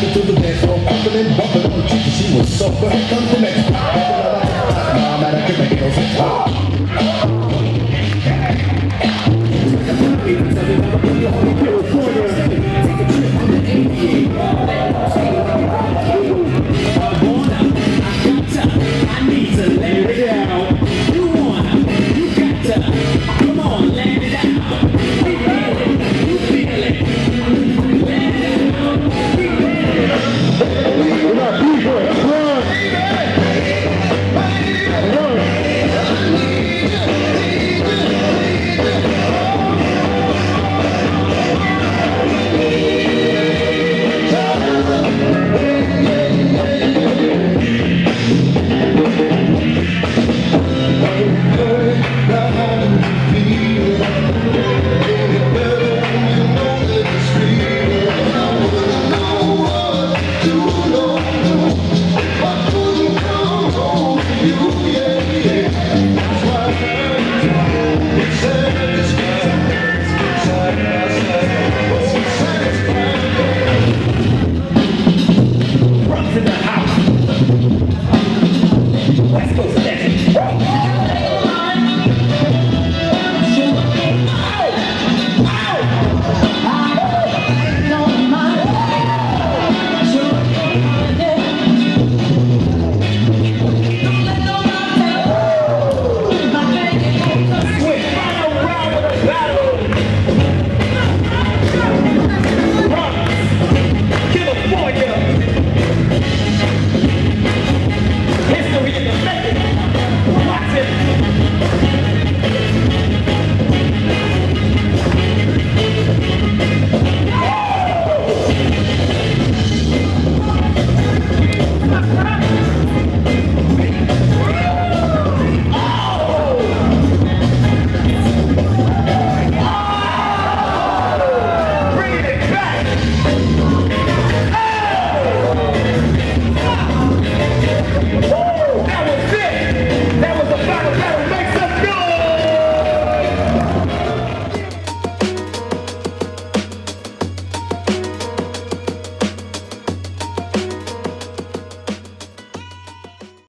to the dance floor, bumping and bumping on the cheek, she was so good. Here comes the next pop, bumping I'm me for that.